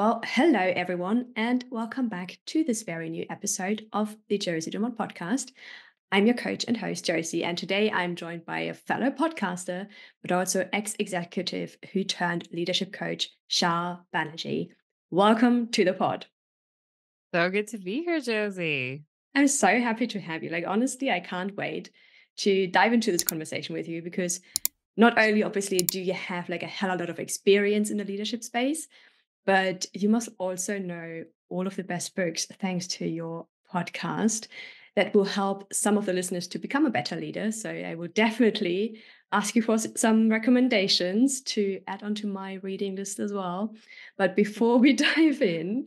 Well, hello everyone, and welcome back to this very new episode of the Josi Dumont podcast. I'm your coach and host, Josi, and today I'm joined by a fellow podcaster, but also ex executive who turned leadership coach, Shar Banerjee. Welcome to the pod. So good to be here, Josi. I'm so happy to have you. Like, honestly, I can't wait to dive into this conversation with you because not only obviously do you have like a hell of a lot of experience in the leadership space, but you must also know all of the best books thanks to your podcast that will help some of the listeners to become a better leader. So I will definitely ask you for some recommendations to add onto my reading list as well. But before we dive in,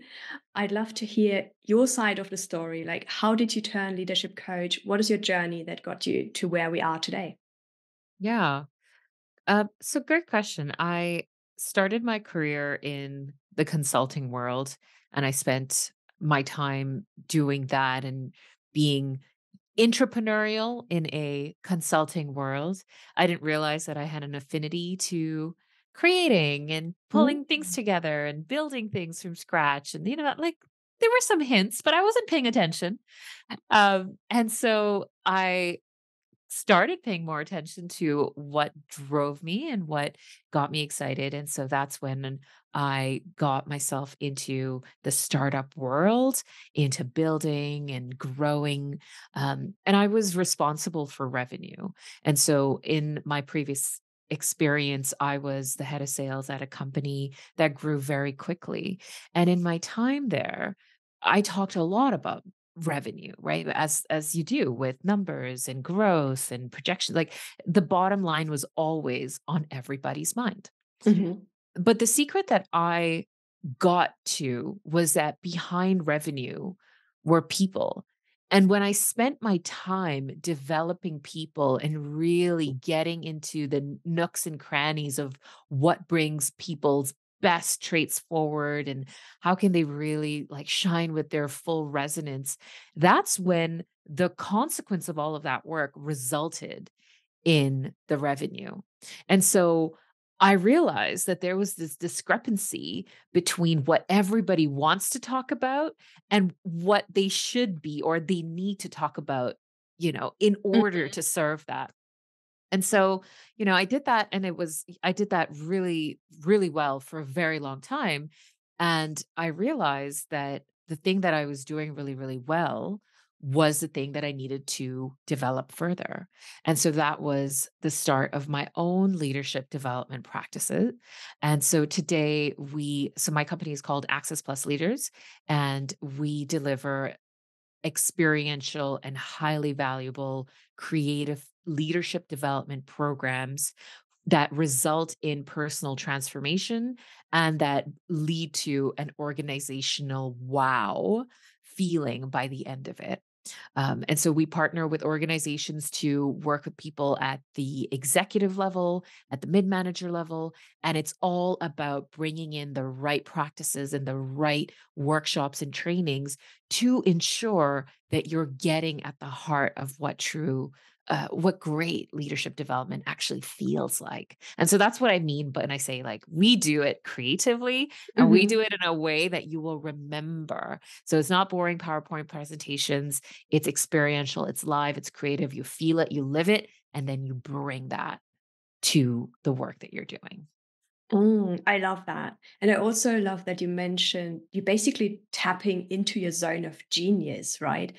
I'd love to hear your side of the story. Like, how did you turn leadership coach? What is your journey that got you to where we are today? Yeah. Uh, so, great question. I started my career in the consulting world and I spent my time doing that and being entrepreneurial in a consulting world. I didn't realize that I had an affinity to creating and pulling mm-hmm. things together and building things from scratch. And, you know, like there were some hints, but I wasn't paying attention. Um, and so I started paying more attention to what drove me and what got me excited. And so that's when I got myself into the startup world, into building and growing. Um, and I was responsible for revenue. And so in my previous experience, I was the head of sales at a company that grew very quickly. And in my time there, I talked a lot about revenue right? As as you do with numbers and growth and projections like the bottom line was always on everybody's mind. Mm-hmm. but the secret that i got to was that behind revenue were people. And when i spent my time developing people and really getting into the nooks and crannies of what brings people's best traits forward and how can they really like shine with their full resonance that's when the consequence of all of that work resulted in the revenue and so I realized that there was this discrepancy between what everybody wants to talk about and what they should be or they need to talk about, you know, in order mm-hmm. to serve that. And so, you know, I did that and it was, I did that really, really well for a very long time. And I realized that the thing that I was doing really, really well was the thing that I needed to develop further. And so that was the start of my own leadership development practices. And so today we, so my company is called Access Plus Leaders, and we deliver experiential and highly valuable creative leadership development programs that result in personal transformation and that lead to an organizational wow feeling by the end of it. Um, and so we partner with organizations to work with people at the executive level, at the mid manager level. And it's all about bringing in the right practices and the right workshops and trainings to ensure that you're getting at the heart of what true uh, what great leadership development actually feels like. And so that's what I mean. But when I say like we do it creatively and mm-hmm. we do it in a way that you will remember. So it's not boring PowerPoint presentations, it's experiential, it's live, it's creative. You feel it, you live it, and then you bring that to the work that you're doing. Mm, I love that. And I also love that you mentioned you're basically tapping into your zone of genius, right?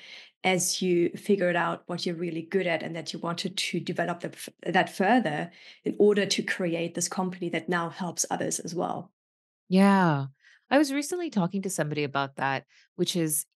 as you figured out what you're really good at and that you wanted to develop that, that further in order to create this company that now helps others as well. Yeah. I was recently talking to somebody about that, which is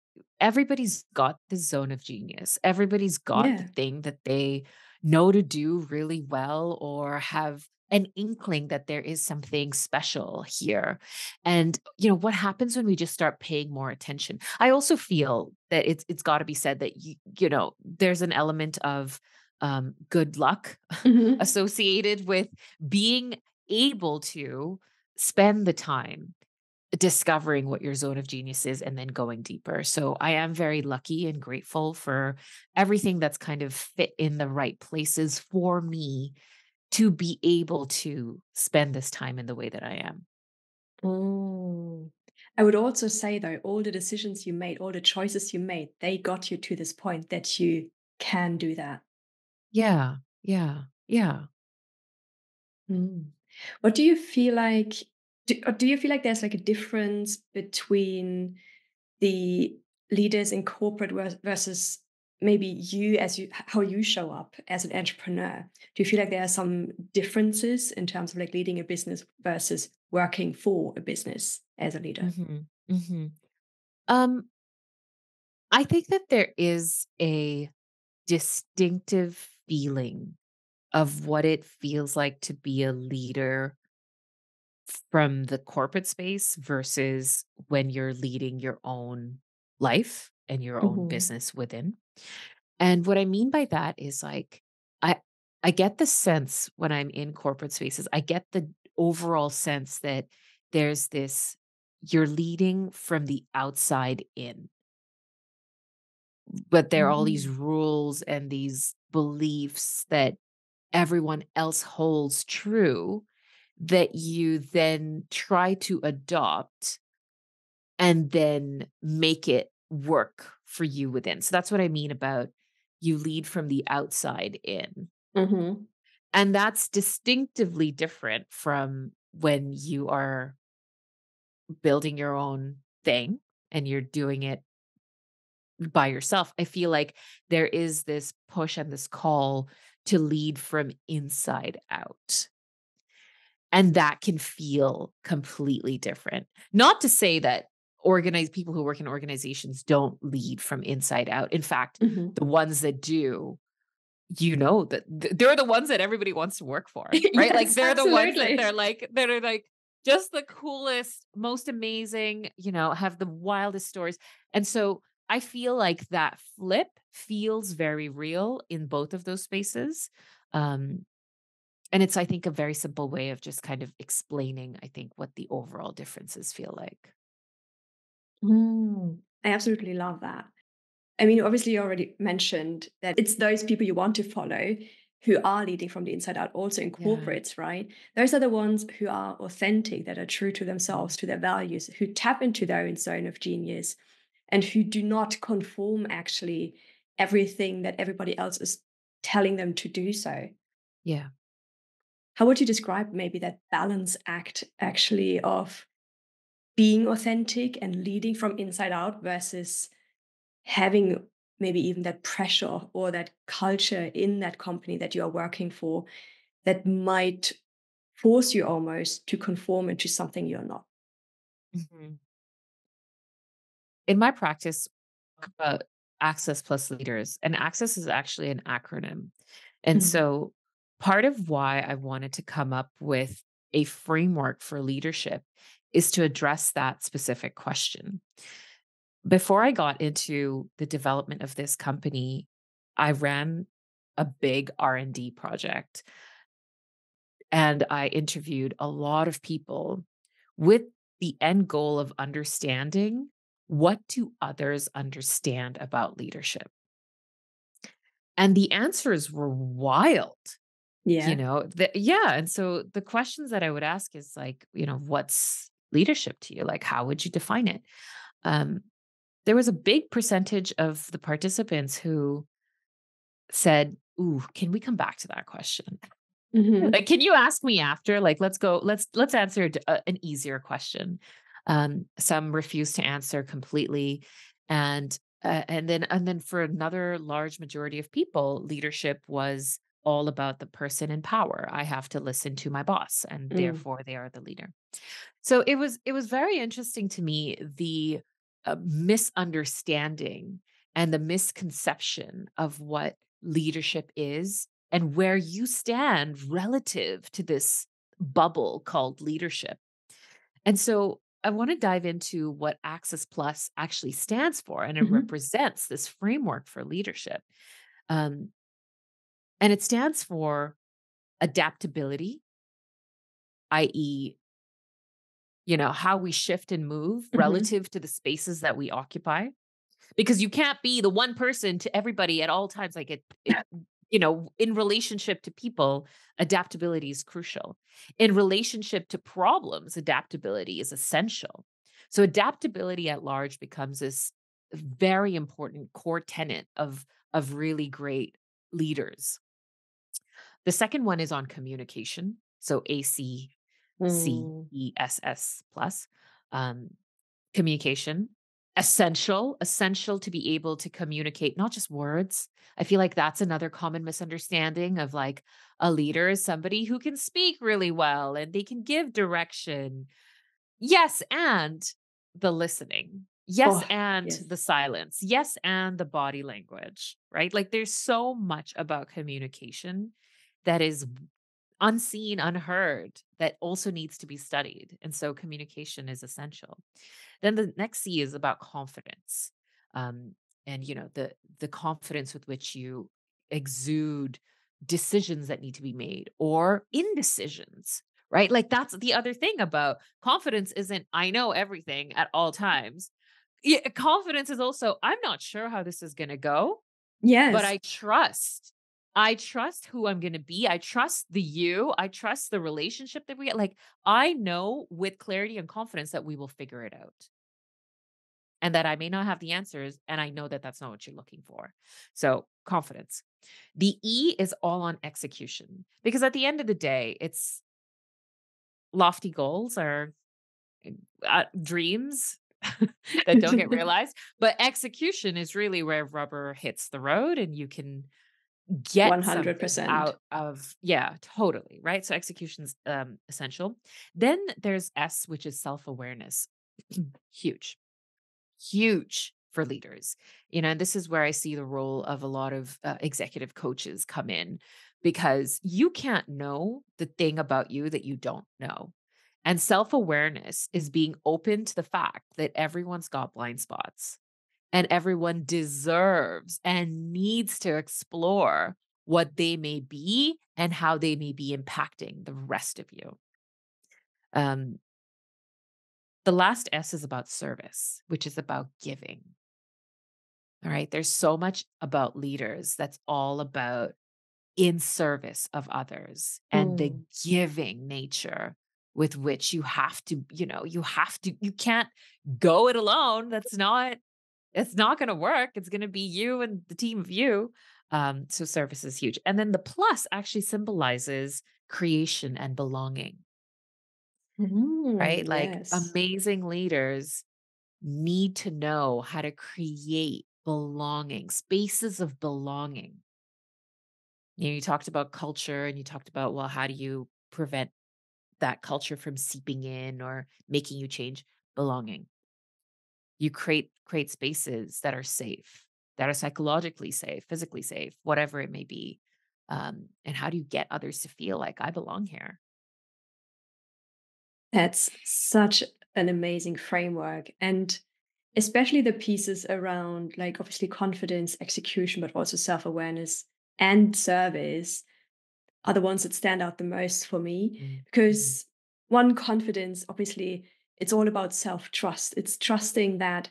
everybody's got the zone of genius. Everybody's got yeah. the thing that they know to do really well or have an inkling that there is something special here. And you know, what happens when we just start paying more attention? I also feel that it's it's got to be said that you, you know, there's an element of um, good luck mm-hmm. associated with being able to spend the time discovering what your zone of genius is and then going deeper. So I am very lucky and grateful for everything that's kind of fit in the right places for me to be able to spend this time in the way that I am. Mm. I would also say, though, all the decisions you made, all the choices you made, they got you to this point that you can do that. Yeah, yeah, yeah. Mm. What do you feel like? Do, do you feel like there's like a difference between the leaders in corporate versus maybe you as you how you show up as an entrepreneur? Do you feel like there are some differences in terms of like leading a business versus working for a business as a leader? Mhm, mhm. Um, I think that there is a distinctive feeling of what it feels like to be a leader from the corporate space versus when you're leading your own life and your own hmm business within. And what I mean by that is like I I get the sense when I'm in corporate spaces, I get the overall sense that there's this you're leading from the outside in, but there are all these mm. rules and these beliefs that everyone else holds true that you then try to adopt and then make it work for you within. So that's what I mean about you lead from the outside in. hmm And that's distinctively different from when you are building your own thing and you're doing it by yourself. I feel like there is this push and this call to lead from inside out. And that can feel completely different. Not to say that organized people who work in organizations don't lead from inside out. In fact, hmm the ones that do, you know that th- they're the ones that everybody wants to work for, right? Like they're the ones that they're like that are like just the coolest, most amazing, you know, have the wildest stories. And so I feel like that flip feels very real in both of those spaces. Um, and it's, I think, a very simple way of just kind of explaining, I think, what the overall differences feel like. Mm. I absolutely love that. I mean, obviously, you already mentioned that it's those people you want to follow who are leading from the inside out, also in Yeah. corporates, right? Those are the ones who are authentic, that are true to themselves, to their values, who tap into their own zone of genius, and who do not conform actually everything that everybody else is telling them to do so. Yeah. How would you describe maybe that balance act actually of being authentic and leading from inside out versus having maybe even that pressure or that culture in that company that you are working for that might force you almost to conform into something you're not. Mhm. In my practice, about Access Plus Leaders, and Access is actually an acronym. And Mhm. so part of why I wanted to come up with a framework for leadership is to address that specific question. Before I got into the development of this company, I ran a big R&D project and I interviewed a lot of people with the end goal of understanding what do others understand about leadership. And the answers were wild, Yeah. you know. The, yeah, and so the questions that I would ask is like, you know, what's leadership to you? Like how would you define it? Um there was a big percentage of the participants who said, "Ooh, can we come back to that question?" Mhm. Like, can you ask me after? Like, let's go. Let's let's answer a- an easier question. Um, some refused to answer completely, and uh, and then and then for another large majority of people, leadership was all about the person in power. I have to listen to my boss, and Mm. therefore they are the leader. So it was it was very interesting to me the uh, misunderstanding and the misconception of what leadership is and where you stand relative to this bubble called leadership. And so I want to dive into what Access Plus actually stands for, and it Mhm. represents this framework for leadership. Um, and it stands for adaptability, i.e., you know, how we shift and move Mhm. relative to the spaces that we occupy. Because you can't be the one person to everybody at all times. Like it, it you know, in relationship to people, adaptability is crucial. In relationship to problems, adaptability is essential. So adaptability at large becomes this very important core tenet of of really great leaders. The second one is on communication. So A C C Mm. E S S plus um, communication essential essential to be able to communicate not just words i feel like that's another common misunderstanding of like a leader is somebody who can speak really well and they can give direction yes and the listening yes Oh, and yes. the silence yes and the body language right like there's so much about communication that is unseen, unheard that also needs to be studied. And so communication is essential. Then the next C is about confidence. Um, and you know, the the confidence with which you exude decisions that need to be made or indecisions, right? Like that's the other thing about confidence isn't I know everything at all times. Yeah, confidence is also I'm not sure how this is going to go, yes but I trust. I trust who I'm gonna be. I trust the you. I trust the relationship that we get. Like, I know with clarity and confidence that we will figure it out and that I may not have the answers. And I know that that's not what you're looking for. So, confidence. The E is all on execution because at the end of the day, it's lofty goals or uh, dreams that don't get realized, but execution is really where rubber hits the road and you can get 100%. out of yeah totally right? So execution's um essential. Then there's s which is self-awareness huge huge for leaders you know and this is where i see the role of a lot of uh, executive coaches come in because you can't know the thing about you that you don't know and self-awareness is being open to the fact that everyone's got blind spots and everyone deserves and needs to explore what they may be and how they may be impacting the rest of you. Um, the last S is about service, which is about giving. All right. There's so much about leaders that's all about in service of others and the Mm. giving nature with which you have to, you know, you have to, you can't go it alone. That's not it's not going to work. It's going to be you and the team of you. Um, so service is huge. And then the plus actually symbolizes creation and belonging, right? Mm, Like yes. amazing leaders need to know how to create belonging, spaces of belonging. You know, you talked about culture and you talked about, well, how do you prevent that culture from seeping in or making you change belonging? You create create spaces that are safe that are psychologically safe physically safe whatever it may be um, and how do you get others to feel like i belong here That's such an amazing framework. And especially the pieces around, like, obviously confidence, execution, but also self awareness and service are the ones that stand out the most for me. Mm, mhm, Because one, confidence, obviously, it's all about self trust. It's trusting that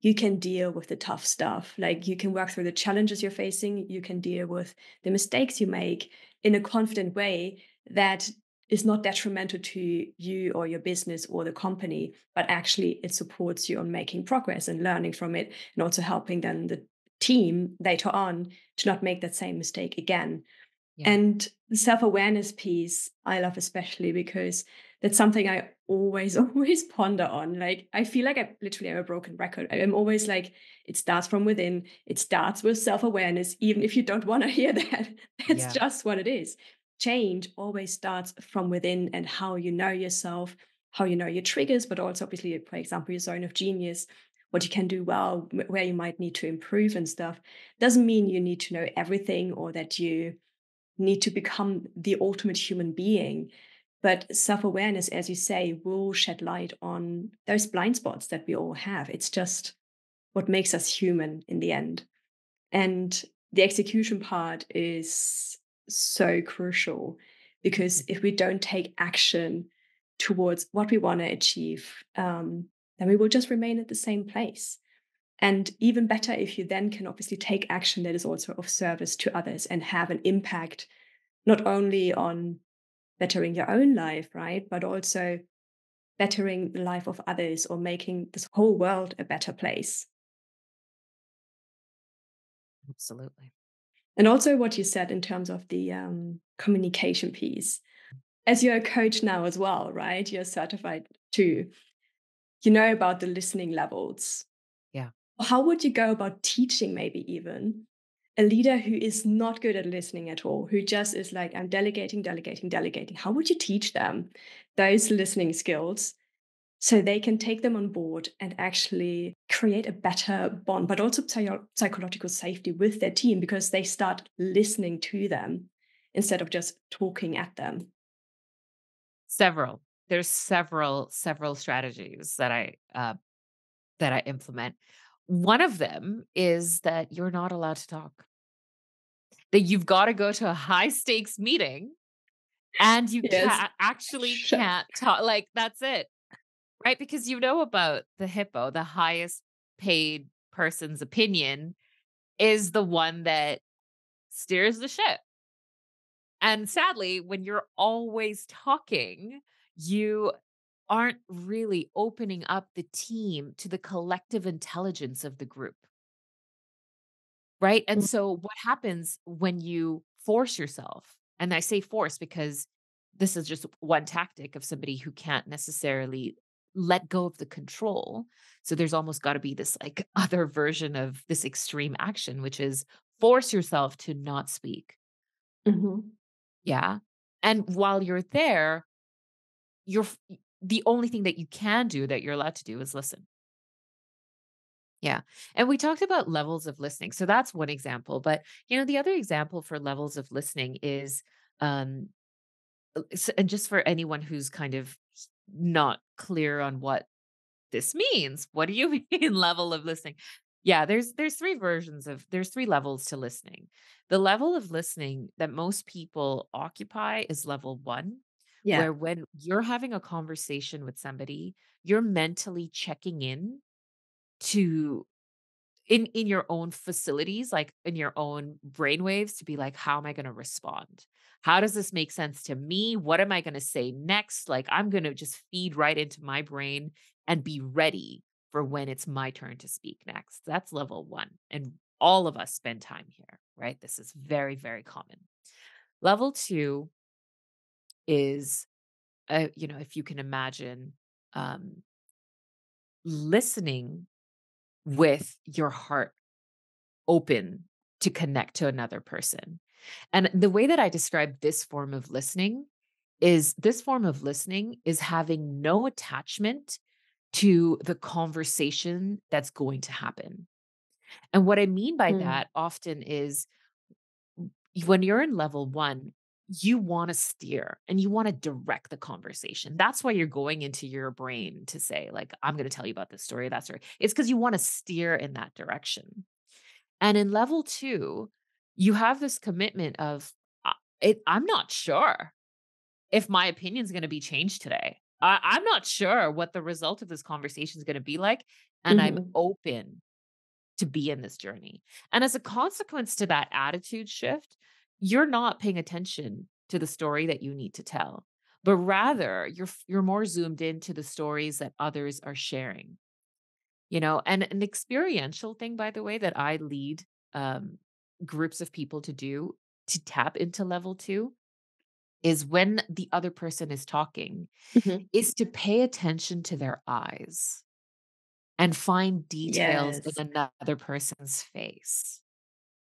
you can deal with the tough stuff. Like you can work through the challenges you're facing, you can deal with the mistakes you make in a confident way that is not detrimental to you or your business or the company, but actually it supports you on making progress and learning from it and also helping then the team later on to not make that same mistake again. yeah And the self-awareness piece, I love especially because that's something I always, always ponder on. Like I feel like I literally am a broken record. I am always like, it starts from within. It starts with self-awareness, even if you don't want to hear that. That's yeah just what it is. Change always starts from within and how you know yourself, how you know your triggers, but also obviously, uh, for example, your zone of genius, what you can do well, where you might need to improve and stuff. Doesn't mean you need to know everything or that you need to become the ultimate human being. But self awareness, as you say, will shed light on those blind spots that we all have. It's just what makes us human in the end. And the execution part is so crucial because if we don't take action towards what we want to achieve, um, then we will just remain at the same place. And even better if you then can obviously take action that is also of service to others and have an impact not only on bettering your own life, right? But also bettering the life of others or making this whole world a better place. Absolutely. And also what you said in terms of the um, communication piece. As you're a coach now as well, right? You're certified too. You know about the listening levels. Yeah. How would you go about teaching, maybe even a leader who is not good at listening at all, who just is like, I'm delegating, delegating, delegating? How would you teach them those listening skills so they can take them on board and actually create a better bond, but also psychological safety with their team because they start listening to them instead of just talking at them. Several. There's several several strategies that I uh, that I implement. One of them is that you're not allowed to talk. That you've got to go to a high stakes meeting and you yes. can't actually can't talk. Like that's it. Right? Because you know about the hippo, the highest paid person's opinion is the one that steers the ship. And sadly, when you're always talking, you aren't really opening up the team to the collective intelligence of the group. Right? And Mm. so what happens when you force yourself? And I say force because this is just one tactic of somebody who can't necessarily let go of the control. So there's almost got to be this like other version of this extreme action, which is force yourself to not speak. Mhm. Yeah. And while you're there, you're the only thing that you can do that you're allowed to do is listen. Yeah. And we talked about levels of listening. So that's one example. But, you know, the other example for levels of listening is, um, and just for anyone who's kind of not clear on what this means, what do you mean level of listening? Yeah, there's there's three versions of there's three levels to listening. The level of listening that most people occupy is level 1, Yeah. where when you're having a conversation with somebody, you're mentally checking in to in in your own facilities, like in your own brainwaves to be like, how am I going to respond? How does this make sense to me? What am I going to say next? Like, I'm going to just feed right into my brain and be ready for when it's my turn to speak next. That's level one. And all of us spend time here, right? This is very, very common. Level two is, uh, you know, if you can imagine um, listening with your heart open to connect to another person. And the way that I describe this form of listening is this form of listening is having no attachment to the conversation that's going to happen. And what I mean by Mm. that often is when you're in level one, you want to steer and you want to direct the conversation. That's why you're going into your brain to say, like, I'm going to tell you about this story, that story. It's because you want to steer in that direction. And in level two, you have this commitment of, "I- it, I'm not sure if my opinion is going to be changed today. I, I'm not sure what the result of this conversation is going to be like. And I'm Mhm. open to be in this journey. And as a consequence to that attitude shift, you're not paying attention to the story that you need to tell, but rather you're you're more zoomed into the stories that others are sharing. You know, and an experiential thing by the way that I lead um groups of people to do to tap into level 2 is when the other person is talking Mhm. is to pay attention to their eyes and find details in another person's face.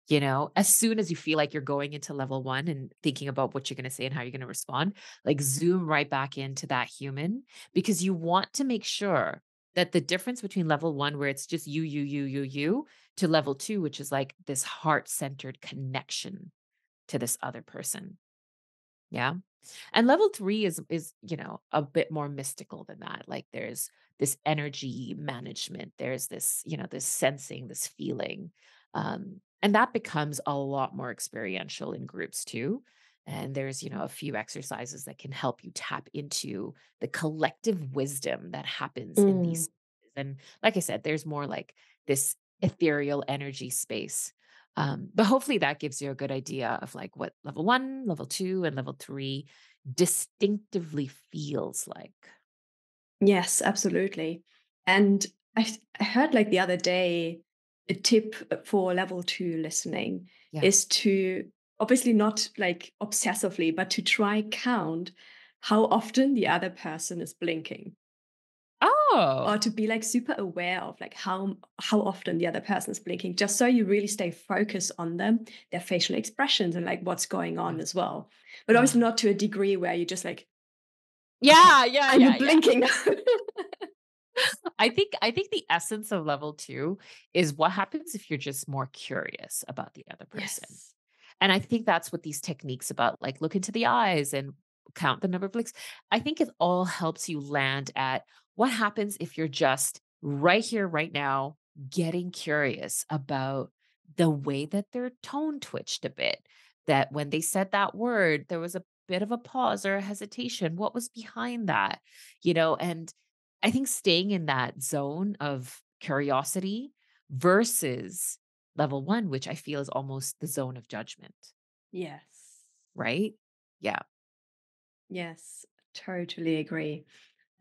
You know, as soon as you feel like you're going into level one and thinking about what you're going to say and how you're going to respond, like zoom right back into that human because you want to make sure that the difference between level one, where it's just you, you, you, you, you, to level two, which is like this heart centered connection to this other person. Yeah. And level 3 is is, you know, a bit more mystical than that. Like there's this energy management, there's this, you know, this sensing, this feeling. Um, and that becomes a lot more experiential in groups too. And there's, you know, a few exercises that can help you tap into the collective wisdom that happens in these. Mm. And like I said, there's more like this ethereal energy space um, but hopefully that gives you a good idea of like what level one, level two, and level three distinctively feels like. Yes, absolutely. And I, I heard like the other day, a tip for level two listening Yeah. is to obviously not like obsessively, but to try count how often the other person is blinking Oh. or to be like super aware of like how how often the other person is blinking just so you really stay focused on them their facial expressions and like what's going on as well but obviously not to a degree where you just like Yeah, yeah, are you yeah, yeah. blinking now I think I think the essence of level 2 is what happens if you're just more curious about the other person. yes And I think that's what these techniques about like look into the eyes and count the number of blinks. I think it all helps you land at what happens if you're just right here, right now, getting curious about the way that their tone twitched a bit. That when they said that word, there was a bit of a pause or a hesitation. What was behind that? You know, and I think staying in that zone of curiosity versus level one, which I feel is almost the zone of judgment, yes right? Yeah. yes totally agree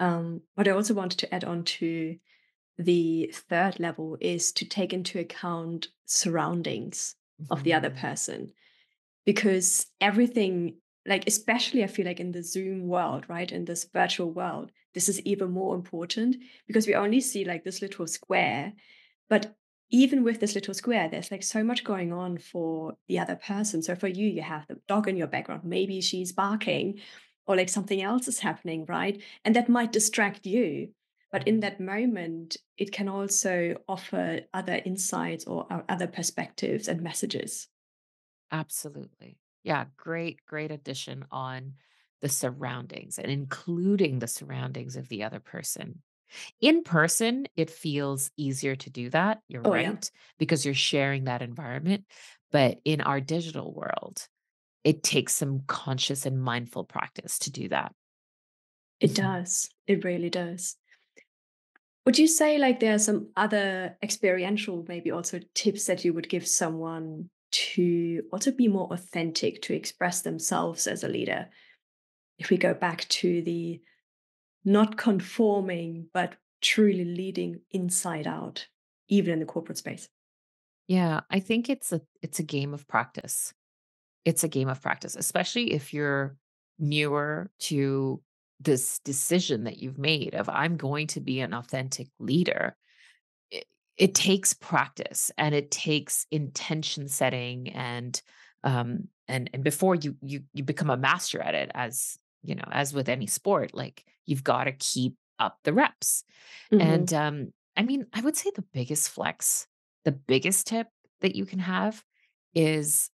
um what i also wanted to add on to the third level is to take into account surroundings of the other Mhm. person because everything like especially i feel like in the zoom world right in this virtual world this is even more important because we only see like this little square but even with this little square there's like so much going on for the other person so for you you have the dog in your background maybe she's barking or like something else is happening right and that might distract you but in that moment it can also offer other insights or uh, other perspectives and messages Absolutely. Yeah. Great, great addition on the surroundings and including the surroundings of the other person. In person, it feels easier to do that. You're oh yeah right, because you're sharing that environment. But in our digital world, it takes some conscious and mindful practice to do that. It does. It really does. Would you say like there are some other experiential, maybe also tips that you would give someone to also be more authentic, to express themselves as a leader? If we go back to the not conforming, but truly leading inside out, even in the corporate space. Yeah, I think it's a it's a game of practice. It's a game of practice, especially if you're newer to this decision that you've made of I'm going to be an authentic leader. It, takes practice and it takes intention setting and um and and before you you you become a master at it as you know as with any sport like you've got to keep up the reps and hmm um i mean i would say the biggest flex the biggest tip that you can have is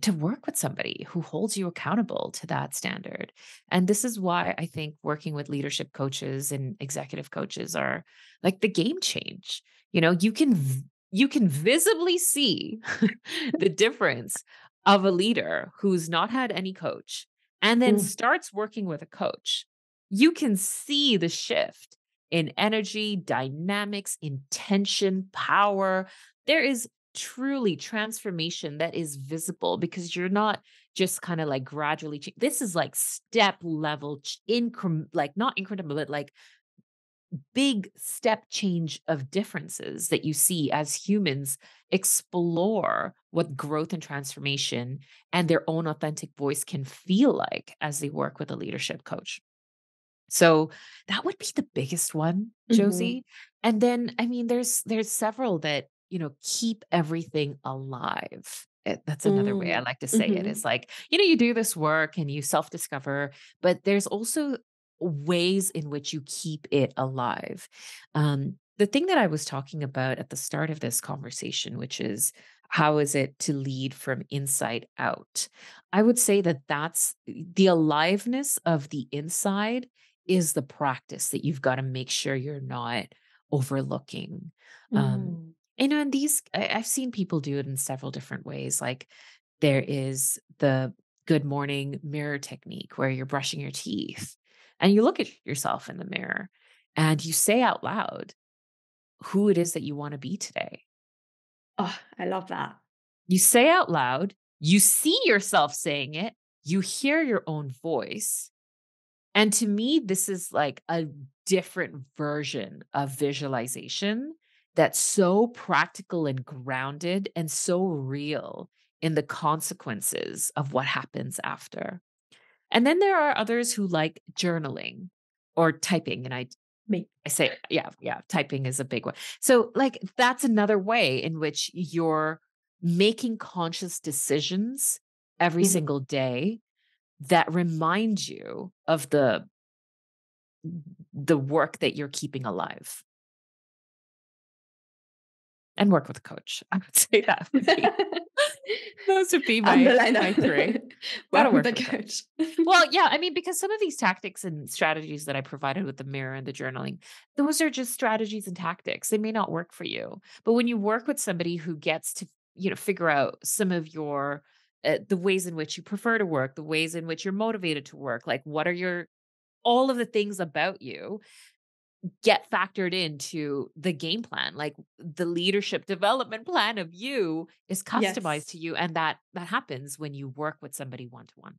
to work with somebody who holds you accountable to that standard. And this is why I think working with leadership coaches and executive coaches are like the game change. You know, you can you can visibly see the difference of a leader who's not had any coach and then Mm. starts working with a coach. You can see the shift in energy, dynamics, intention, power. There is truly transformation that is visible because you're not just kind of like gradually ch- this is like step level ch- increment like not incremental but like big step change of differences that you see as humans explore what growth and transformation and their own authentic voice can feel like as they work with a leadership coach so that would be the biggest one, hmm Josi. And then, I mean, there's there's several that, you know, keep everything alive. Eh, That's another way I Mm. like to say it hmm is like, you know, you do this work and you self-discover, but there's also ways in which you keep it alive. Um, the thing that I was talking about at the start of this conversation, which is how is it to lead from inside out? I would say that that's the aliveness of the inside is the practice that you've got to make sure you're not overlooking. Um, Mm. you know, and these I, I've seen people do it in several different ways. Like there is the good morning mirror technique where you're brushing your teeth and you look at yourself in the mirror and you say out loud who it is that you want to be today. Oh, I love that. You say out loud, you see yourself saying it, you hear your own voice, And to me, this is like a different version of visualization that's so practical and grounded and so real in the consequences of what happens after. And then there are others who like journaling or typing. And I Me. I say, yeah, yeah, typing is a big one. So, like, that's another way in which you're making conscious decisions every Mhm. single day that remind you of the the work that you're keeping alive. And work with a coach. I would say that would be those would be my my. 3. Gotta Work with work the a coach. coach. Well, yeah, I mean, because some of these tactics and strategies that I provided with the mirror and the journaling, those are just strategies and tactics. They may not work for you. But when you work with somebody who gets to, you know, figure out some of your uh, the ways in which you prefer to work, the ways in which you're motivated to work, like what are your all of the things about you get factored into the game plan like the leadership development plan of you is customized Yes. to you and that that happens when you work with somebody one to one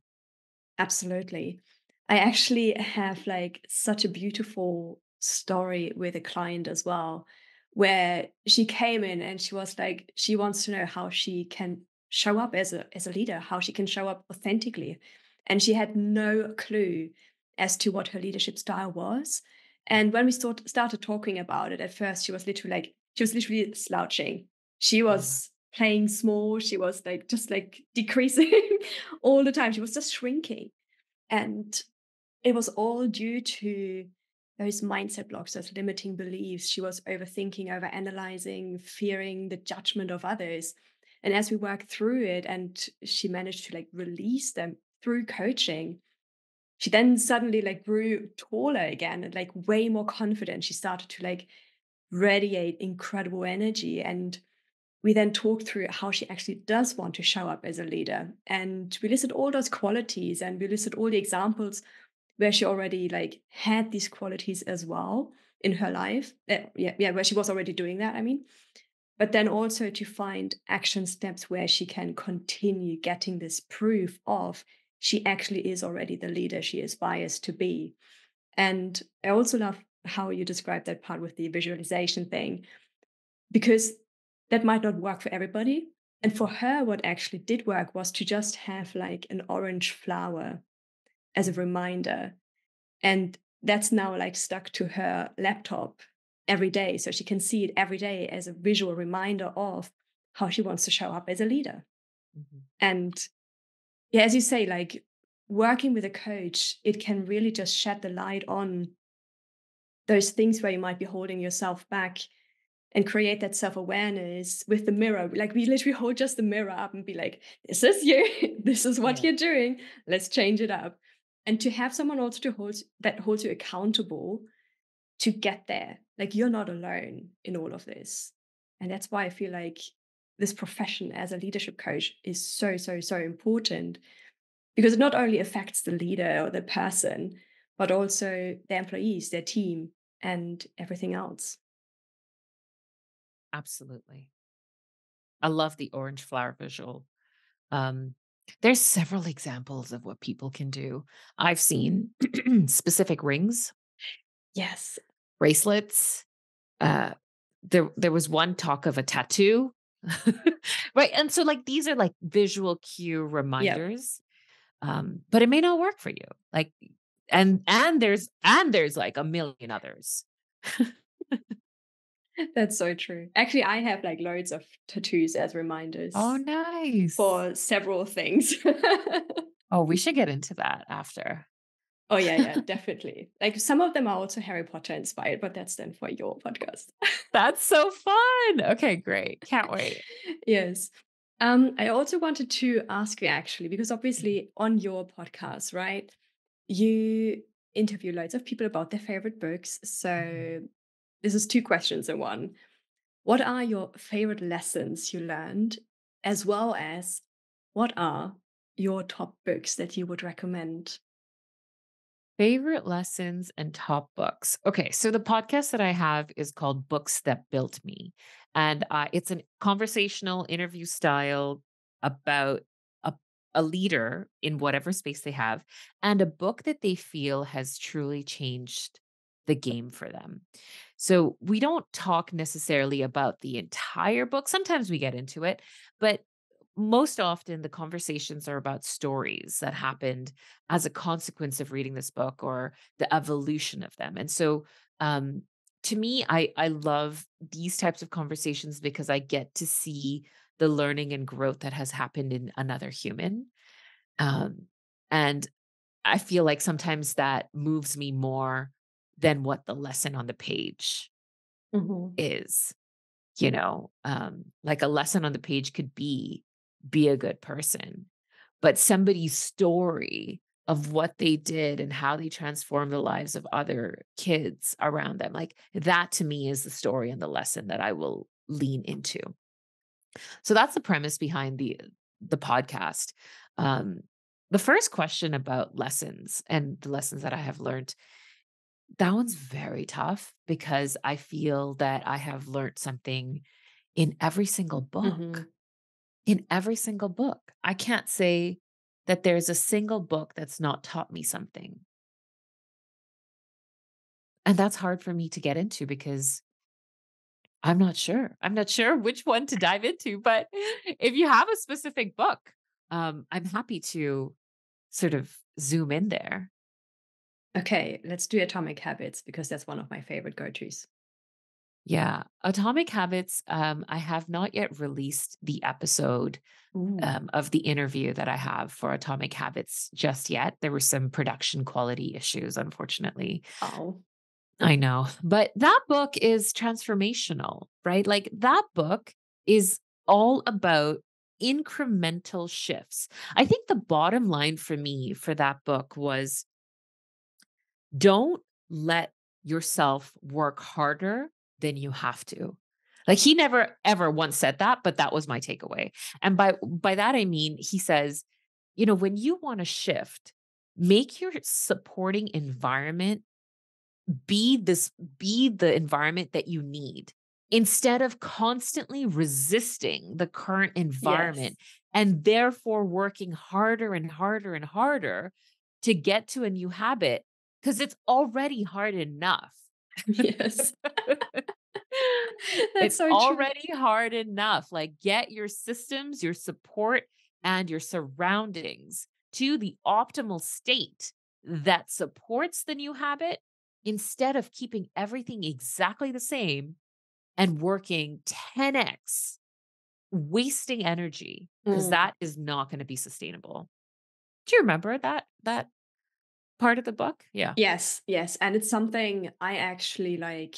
Absolutely. I actually have like such a beautiful story with a client as well, where she came in and she was like, she wants to know how she can show up as a as a leader, how she can show up authentically. And she had no clue as to what her leadership style was. And when we start, started talking about it, at first she was literally like, she was literally slouching. She yeah was playing small. She was like just like decreasing all the time. She was just shrinking. And it was all due to those mindset blocks, those limiting beliefs. She was overthinking, overanalyzing, fearing the judgment of others. And as we worked through it and she managed to like release them through coaching, she then suddenly like grew taller again and like way more confident. She started to like radiate incredible energy. And we then talked through how she actually does want to show up as a leader. And we listed all those qualities and we listed all the examples where she already like had these qualities as well in her life. Uh, yeah, yeah, where she was already doing that, I mean. But then also to find action steps where she can continue getting this proof of she actually is already the leader she is biased to be. And I also love how you describe that part with the visualization thing, because that might not work for everybody. And for her, what actually did work was to just have like an orange flower as a reminder. And that's now like stuck to her laptop every day. So she can see it every day as a visual reminder of how she wants to show up as a leader. Mhm. And yeah, as you say, like working with a coach, it can really just shed the light on those things where you might be holding yourself back and create that self awareness with the mirror. Like we literally hold just the mirror up and be like, this is you, this is what yeah you're doing, let's change it up. And to have someone also to hold that holds you accountable to get there. Like you're not alone in all of this. And that's why I feel like this profession as a leadership coach is so, so, so important because it not only affects the leader or the person, but also their employees, their team, and everything else. absolutely. I love the orange flower visual. Um there's several examples of what people can do. I've seen specific rings. Yes. bracelets. Uh there there was one talk of a tattoo right and so like these are like visual cue Yep. reminders um but it may not work for you like and and there's and there's like a million others That's so true. Actually, I have like loads of tattoos as reminders. oh nice for several things. oh we should get into that after oh, yeah, yeah, definitely. Like some of them are also Harry Potter inspired, but that's then for your podcast. that's so fun okay great can't wait yes. Um, I also wanted to ask you actually, because obviously on your podcast, right, you interview loads of people about their favorite books. Mhm. So this is two questions in one. What are your favorite lessons you learned, as well as what are your top books that you would recommend? Favorite lessons and top books. Okay, so the podcast that I have is called Books That Built Me. And uh, it's a conversational interview style about a a leader in whatever space they have and a book that they feel has truly changed the game for them. So we don't talk necessarily about the entire book. Sometimes we get into it, but most often the conversations are about stories that happened as a consequence of reading this book or the evolution of them. And so um to me I I love these types of conversations because I get to see the learning and growth that has happened in another human. Um and I feel like sometimes that moves me more than what the lesson on the page Mhm. is. You know, um, like a lesson on the page could be be a good person, but somebody's story of what they did and how they transformed the lives of other kids around them, like that to me is the story and the lesson that I will lean into. So that's the premise behind the the podcast. Um, the first question about lessons and the lessons that I have learned that one's very tough because I feel that I have learned something in every single book. Mhm. In every single book. I can't say that there's a single book that's not taught me something. And that's hard for me to get into because I'm not sure. I'm not sure which one to dive into, but if you have a specific book, um, I'm happy to sort of zoom in there. Okay, let's do Atomic Habits because that's one of my favorite go-tos. Yeah, Atomic Habits, um, I have not yet released the episode um, of the interview that I have for Atomic Habits just yet. There were some production quality issues, unfortunately. Oh. I know, but that book is transformational, right? Like that book is all about incremental shifts. I think the bottom line for me for that book was don't let yourself work harder than you have to. Like he never ever once said that, but that was my takeaway. And by by that I mean he says, you know, when you want to shift, make your supporting environment be this be the environment that you need instead of constantly resisting the current Yes. environment and therefore working harder and harder and harder to get to a new habit because it's already hard enough. Yes. It's so already hard enough. Like, get your systems, your support, and your surroundings to the optimal state that supports the new habit instead of keeping everything exactly the same and working 10x, wasting energy, because Mm. that is not going to be sustainable. Do you remember that that part of the book? Yeah. Yes, yes, and it's something I actually, like,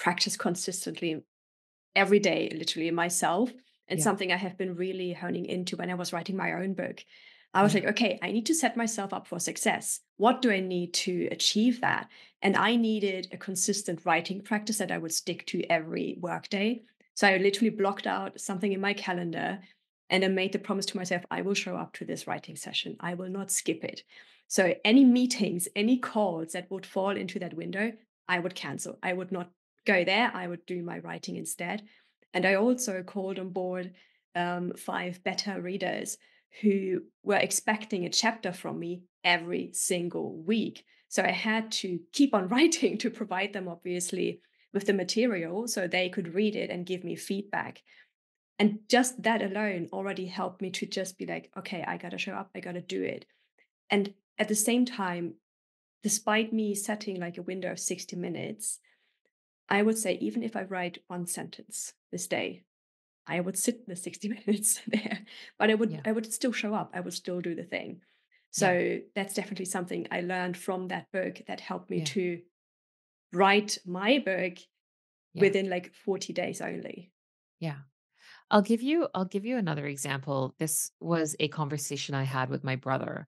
practice consistently every day, literally myself, and Yeah. something I have been really honing into when I was writing my own book. I was Yeah. like, okay, I need to set myself up for success. What do I need to achieve that? And I needed a consistent writing practice that I would stick to every workday. So I literally blocked out something in my calendar and I made the promise to myself, I will show up to this writing session. I will not skip it. So any meetings, any calls that would fall into that window, I would cancel. I would not go there. I would do my writing instead. And I also called on board um, five beta readers who were expecting a chapter from me every single week. So I had to keep on writing to provide them, obviously, with the material so they could read it and give me feedback. And just that alone already helped me to just be like, okay, I got to show up, I got to do it. And at the same time, despite me setting like a window of 60 minutes, I would say, even if I write one sentence this day, I would sit the 60 minutes there, but I would Yeah. I would still show up. I would still do the thing. Yeah. So that's definitely something I learned from that book that helped me Yeah. to write my book Yeah. within like 40 days only. Yeah. I'll give you I'll give you another example. This was a conversation I had with my brother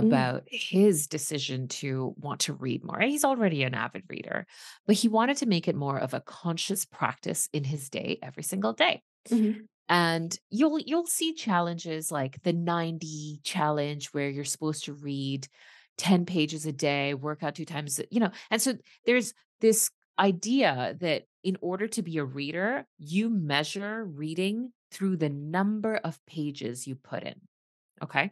Mm, about his decision to want to read more. He's already an avid reader, but he wanted to make it more of a conscious practice in his day every single day. mhm. And you'll you'll see challenges like the 90 challenge where you're supposed to read 10 pages a day, work out two times, you know. And so there's this idea that in order to be a reader, you measure reading through the number of pages you put in. Okay.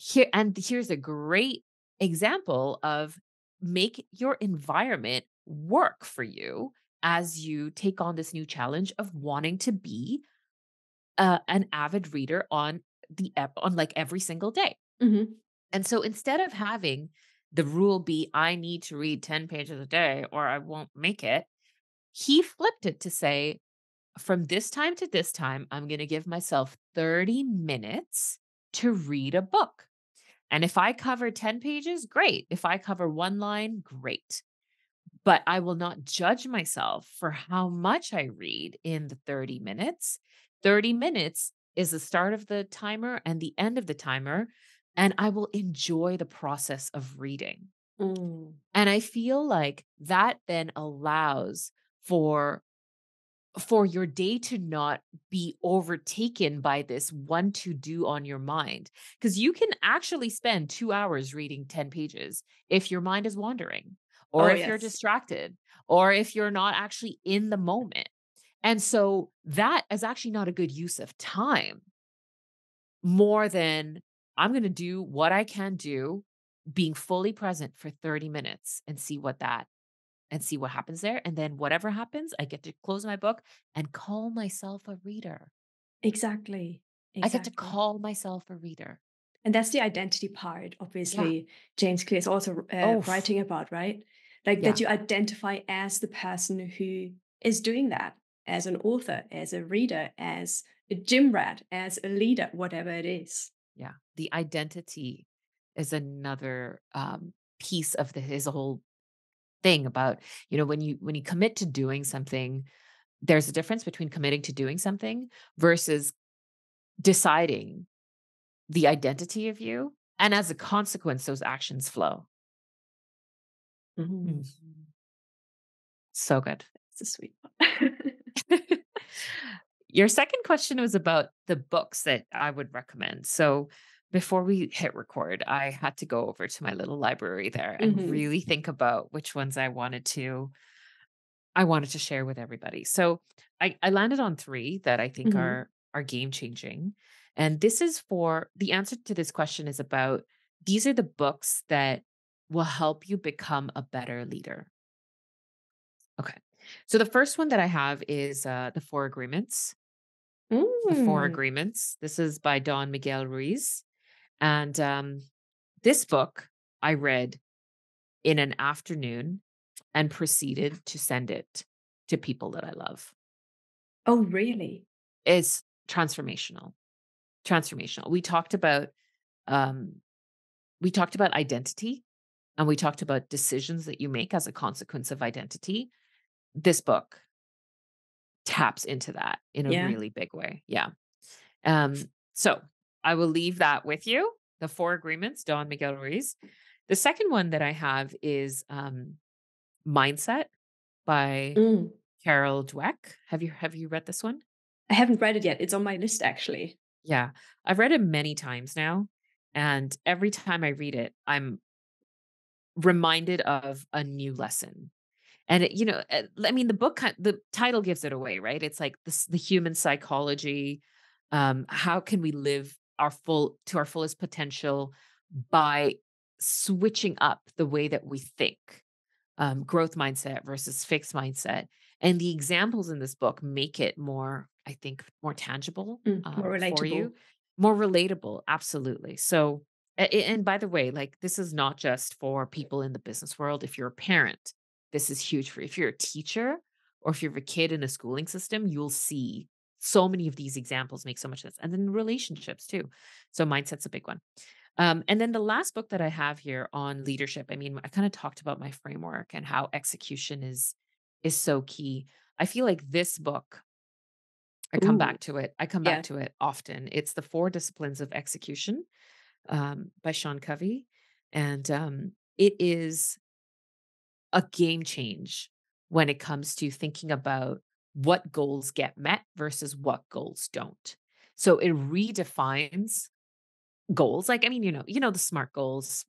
Here and here's a great example of make your environment work for you as you take on this new challenge of wanting to be uh, an avid reader on the ep- on like every single day. Mhm. And so instead of having the rule be I need to read 10 pages a day or I won't make it, he flipped it to say from this time to this time I'm going to give myself 30 minutes to read a book. And if I cover 10 pages, great. If I cover one line, great. But I will not judge myself for how much I read in the 30 minutes. 30 minutes is the start of the timer and the end of the timer. And I will enjoy the process of reading. Mm. And I feel like that then allows for for your day to not be overtaken by this one to do on your mind. Because you can actually spend two hours reading 10 pages if your mind is wandering, or Oh, if you're distracted, or if you're not actually in the moment. And so that is actually not a good use of time more than I'm going to do what I can do, being fully present for 30 minutes and see what that and see what happens there. And then whatever happens, I get to close my book and call myself a reader. Exactly. I get to call myself a reader. And that's the identity part, Yeah. obviously, James Clear is also uh, Oh, writing about, right? Like that you identify as the person who is doing that, as an author, as a reader, as a gym rat, as a leader, whatever it is. Yeah. The identity is another um, piece of the, his whole thing about, you know, when you when you commit to doing something, there's a difference between committing to doing something versus deciding the identity of you. And as a consequence, those actions flow. Mm. Mm, so good. It's a sweet one. Your second question was about the books that I would recommend. So before we hit record, I had to go over to my little library there and Mhm. really think about which ones I wanted to I wanted to share with everybody. So I, I landed on three that I think Mhm. are are game changing. And this is for the answer to this question is about these are the books that will help you become a better leader. Okay. So the first one that I have is uh, The Four Agreements. The Four Mm. Agreements. This is by Don Miguel Ruiz. And um, this book I read in an afternoon and proceeded to send it to people that I love. Oh, really? It's transformational. Transformational. We talked about um, we talked about identity and we talked about decisions that you make as a consequence of identity. This book taps into that in a Yeah. really big way. Yeah. Um, so I will leave that with you. The Four Agreements, Don Miguel Ruiz. The second one that I have is um, Mindset by Mm. Carol Dweck. Have you have you read this one? I haven't read it yet. It's on my list, actually. Yeah. I've read it many times now. And every time I read it, I'm reminded of a new lesson. And it, you know, uh, I mean, the book, the title gives it away, right? It's like this, the human psychology. Um, how can we live our full to our fullest potential by switching up the way that we think? Um, growth mindset versus fixed mindset. And the examples in this book make it more, I think, more tangible Mm. More um, for you, more relatable. Absolutely. So, and by the way, like this is not just for people in the business world. If you're a parent, this is huge for if you're a teacher or if you're a kid in a schooling system, you'll see so many of these examples make so much sense. And then relationships too. So mindset's a big one. Um, and then the last book that I have here on leadership, I mean, I kind of talked about my framework and how execution is is so key. I feel like this book, I come Ooh. back to it. I come Yeah. back to it often. It's the Four Disciplines of Execution um, by Sean Covey, and um, it is a game change when it comes to thinking about what goals get met versus what goals don't. So it redefines goals. Like, I mean, you know, you know, the SMART goals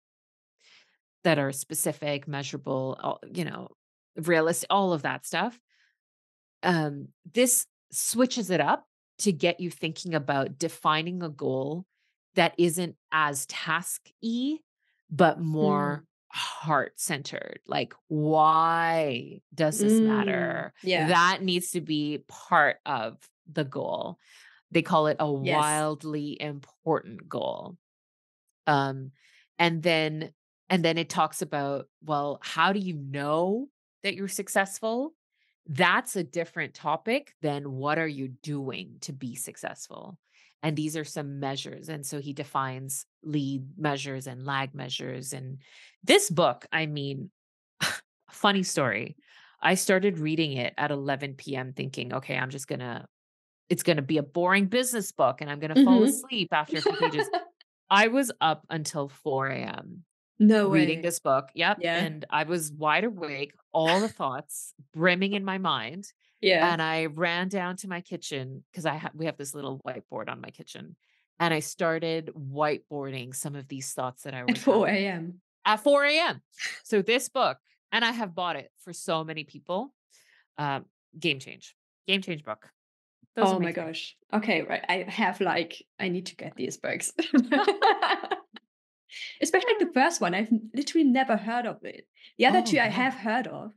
that are specific, measurable, you know, realistic, all of that stuff. Um, this switches it up to get you thinking about defining a goal that isn't as task-y, but more Mm. heart-centered. Like, why does this Mm. matter? Yeah. That needs to be part of the goal. They call it a Yes. wildly important goal. Um, and then and then it talks about, well, how do you know that you're successful? That's a different topic than what are you doing to be successful? And these are some measures. And so he defines lead measures and lag measures. And this book, I mean, funny story. I started reading it at 11 p.m. thinking, okay, I'm just gonna, it's gonna be a boring business book and I'm gonna fall Mhm. asleep after a few pages. I was up until 4 a.m. No way. reading this book. Yep. Yeah. And I was wide awake, all the thoughts brimming in my mind. Yeah. And I ran down to my kitchen because I ha- we have this little whiteboard on my kitchen. And I started whiteboarding some of these thoughts that I At 4 a.m. at 4 a.m. So this book, and I have bought it for so many people. Um, game change. Game change book. Those Oh my gosh. Okay, right. I have like I need to get these books. Especially the first one. I've literally never heard of it. The other Oh two I have heard of,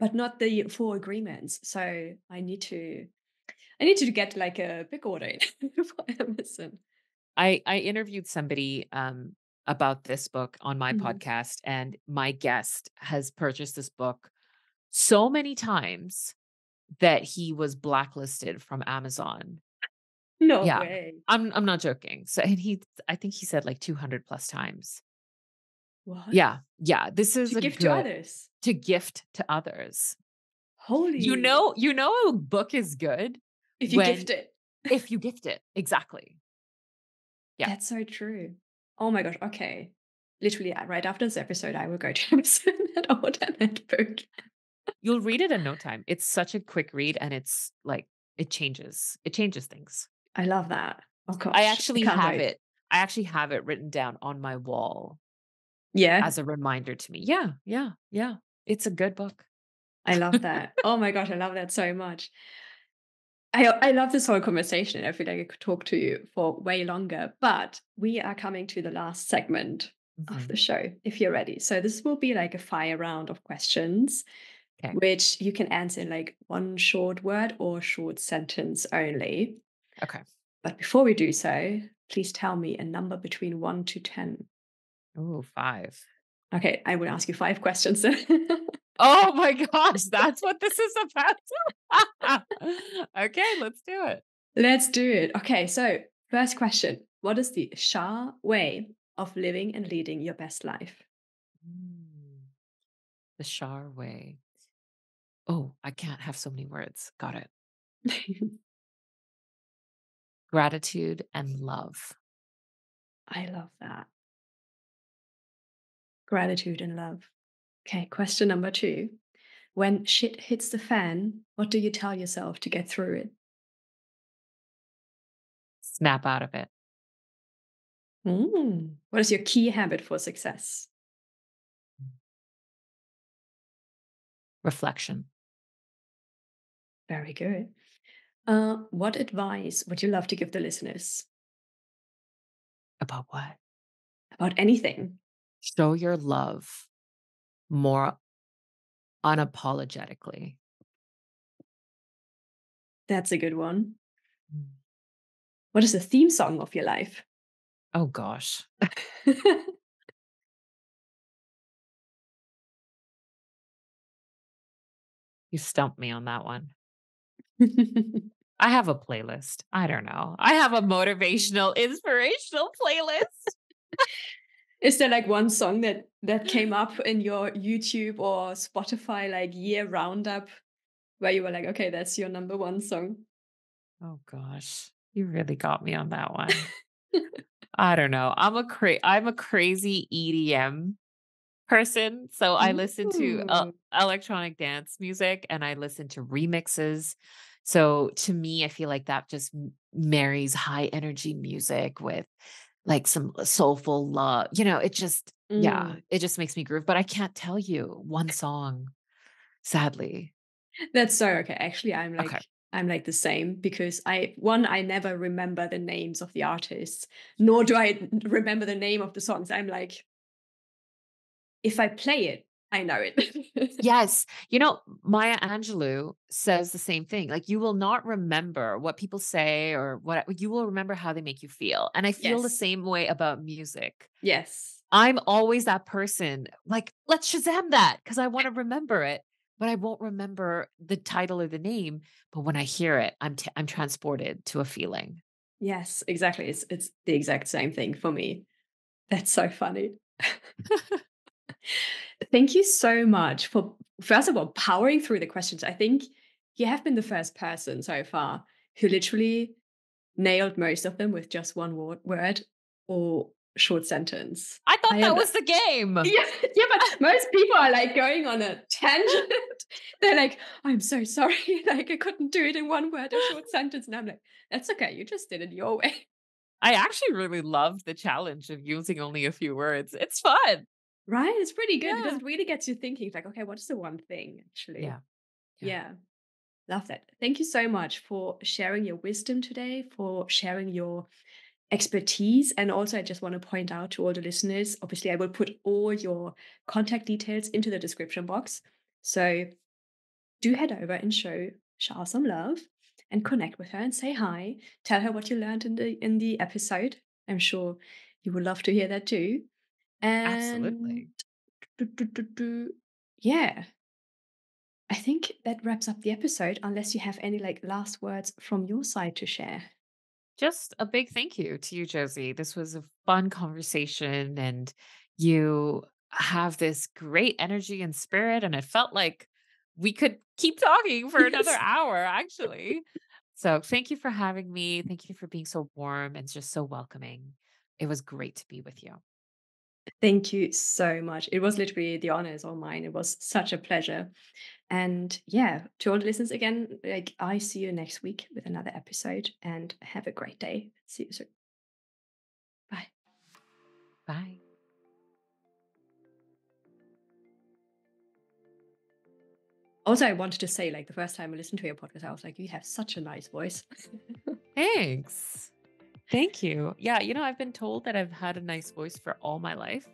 but not the four agreements. So I need to I need to get like a big order for Amazon. I I interviewed somebody um about this book on my Mhm. podcast and my guest has purchased this book so many times that he was blacklisted from Amazon. No Yeah. way. I'm I'm not joking. So and he I think he said like 200 plus times. What? Yeah. Yeah, this is To a give to others. to gift to others. Holy. You know, you know a book is good If you when gift it. if you gift it. Exactly. Yeah. That's so true. Oh my gosh. Okay. Literally, uh, right after this episode, I will go to Amazon and order that book. You'll read it in no time. It's such a quick read and it's like it changes. It changes things. I love that. Oh I gosh. I actually can't have wait. it. I actually have it written down on my wall Yeah. as a reminder to me. Yeah, yeah, yeah. It's a good book. I love that. Oh my gosh, I love that so much. I I love this whole conversation. I feel like I could talk to you for way longer, but we are coming to the last segment of Mhm. the show, if you're ready. So this will be like a fire round of questions, Okay. which you can answer in like one short word or short sentence only. Okay. But before we do so, please tell me a number between one to ten. Oh, five. Okay, I will ask you five questions. Oh my gosh, that's what this is about. okay, let's do it. Let's do it. Okay, so first question What is the Shar way of living and leading your best life? Mm, The Shar way. Oh, I can't have so many words. Got it. Gratitude and love. I love that. Gratitude and love. Okay, question number two. When shit hits the fan, what do you tell yourself to get through it? Snap out of it. Mm. What is your key habit for success? Reflection. Very good. Uh, what advice would you love to give the listeners About what? about anything? Show your love more unapologetically. That's a good one. Mm. What is the theme song of your life? Oh gosh. You stumped me on that one. I have a playlist. I don't know. I have a motivational, inspirational playlist. Is there like one song that that mm. came up in your YouTube or Spotify like year roundup where you were like, okay, that's your number one song? Oh gosh. You really got me on that one. I don't know. I'm a cra- I'm a crazy EDM person. So I listen to uh, el- electronic dance music and I listen to remixes. So to me, I feel like that just marries high energy music with like some soulful love. You know, it just, yeah, Mm. it just makes me groove. But I can't tell you one song, sadly. That's so okay. Actually, I'm like Okay. I'm like the same because I one I never remember the names of the artists, nor do I remember the name of the songs. I'm like, if I play it, I know it. Yes. You know, Maya Angelou says the same thing. Like, you will not remember what people say or what you will remember how they make you feel. And I feel the same way about music. yes, I'm always that person, like, let's Shazam that because I want to remember it, but I won't remember the title or the name. But when I hear it, I'm t- I'm transported to a feeling. yes, exactly. It's it's the exact same thing for me. That's so funny. Thank you so much for, first of all, powering through the questions. I think you have been the first person so far who literally nailed most of them with just one word, word or short sentence. I thought I that was the game. yeah, yeah, but most people are like going on a tangent. They're like, I'm so sorry. Like, I couldn't do it in one word, or short sentence. And I'm like, that's okay. You just did it your way. I actually really loved the challenge of using only a few words. It's fun. Right? It's pretty good because Yeah. it really gets you thinking. It's like, okay, what is the one thing actually? Yeah. Yeah. Yeah. Love that. Thank you so much for sharing your wisdom today, for sharing your expertise. And also, I just want to point out to all the listeners obviously, I will put all your contact details into the description box. So do head over and show Shar some love and connect with her and say hi. Tell her what you learned in the in the episode. I'm sure you would love to hear that too. And Absolutely. do, do, do, do, yeah, I think that wraps up the episode, unless you have any like last words from your side to share. Just a big thank you to you, Josi. This was a fun conversation, and you have this great energy and spirit. And it felt like we could keep talking for another hour, actually. So, thank you for having me. Thank you for being so warm and just so welcoming. It was great to be with you. Thank you so much. It was literally the honor is all mine. It was such a pleasure. And yeah, to all the listeners again, like I see you next week with another episode and have a great day. See you soon. Bye. Bye. Also, I wanted to say, like the first time I listened to your podcast, I was like, you have such a nice voice. Thanks. Thank you. Yeah, you know, I've been told that I've had a nice voice for all my life.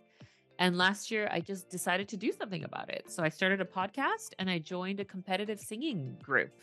And last year, I just decided to do something about it. So I started a podcast and I joined a competitive singing group.